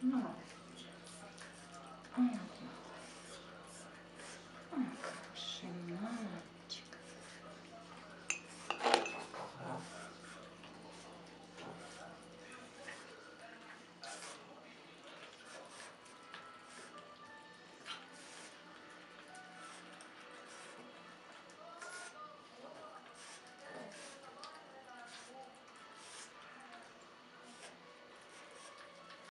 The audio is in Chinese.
嗯嗯。